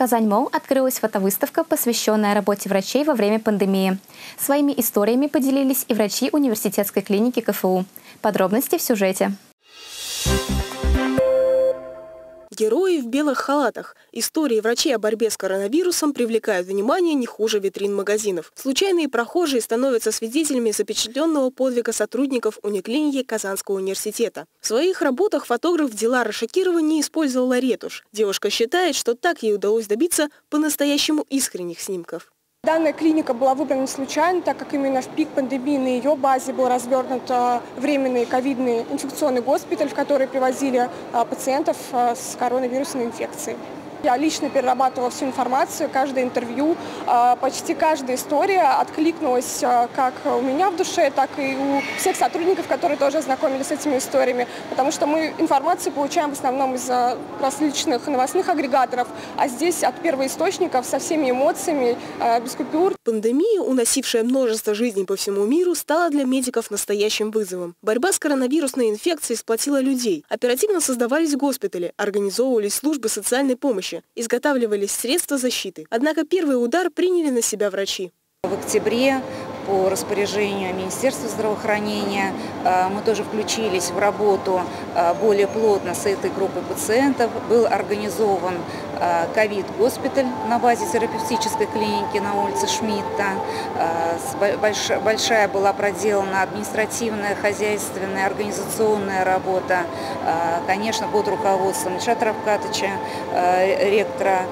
Казань Мол открылась фотовыставка, посвященная работе врачей во время пандемии. Своими историями поделились и врачи университетской клиники КФУ. Подробности в сюжете. Герои в белых халатах. Истории врачей о борьбе с коронавирусом привлекают внимание не хуже витрин магазинов. Случайные прохожие становятся свидетелями запечатленного подвига сотрудников униклиники Казанского университета. В своих работах фотограф Дилара Шакирова не использовала ретушь. Девушка считает, что так ей удалось добиться по-настоящему искренних снимков. Данная клиника была выбрана случайно, так как именно в пик пандемии на ее базе был развернут э, временный ковидный инфекционный госпиталь, в который привозили э, пациентов э, с коронавирусной инфекцией. Я лично перерабатывала всю информацию, каждое интервью, а, почти каждая история откликнулась а, как у меня в душе, так и у всех сотрудников, которые тоже ознакомились с этими историями. Потому что мы информацию получаем в основном из различных новостных агрегаторов, а здесь от первоисточников со всеми эмоциями, а, без купюр. Пандемия, уносившая множество жизней по всему миру, стала для медиков настоящим вызовом. Борьба с коронавирусной инфекцией сплотила людей. Оперативно создавались госпитали, организовывались службы социальной помощи помощи, изготавливались средства защиты. Однако первый удар приняли на себя врачи. В октябре по распоряжению Министерства здравоохранения э, мы тоже включились в работу э, более плотно с этой группой пациентов. Был организован э, ковид-госпиталь на базе терапевтической клиники на улице Шмидта. Большая была проделана административная, хозяйственная, организационная работа, конечно, под руководством Ильшата Равкатыча, ректора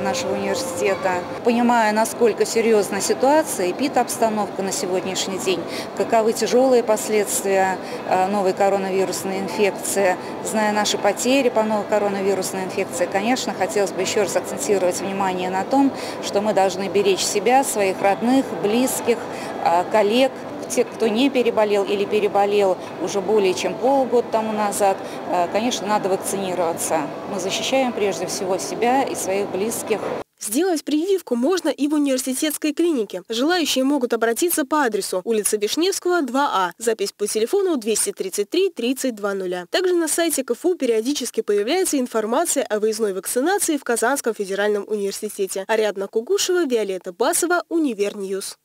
нашего университета. Понимая, насколько серьезна ситуация и ПИТ-обстановка на сегодняшний день, каковы тяжелые последствия э, новой коронавирусной инфекции, зная наши потери по новой коронавирусной инфекции, конечно, хотелось бы еще раз акцентировать внимание на том, что мы должны беречь себя, своих родных, близких, э, коллег, те, кто не переболел или переболел уже более чем полгода тому назад, э, конечно, надо вакцинироваться. Мы защищаем прежде всего себя и своих близких. Сделать прививку можно и в университетской клинике. Желающие могут обратиться по адресу улица Вишневского, 2А. Запись по телефону 233 3020. Также на сайте КФУ периодически появляется информация о выездной вакцинации в Казанском федеральном университете. Ариадна Кугушева, Виолетта Басова, Универньюз.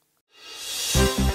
Thank.